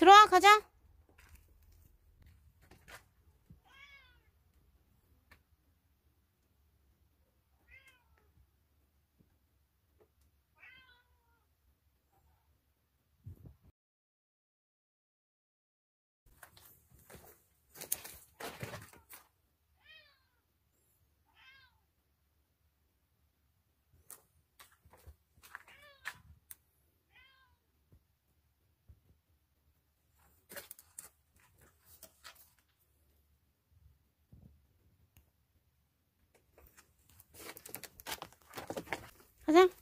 들어와 가자 Okay.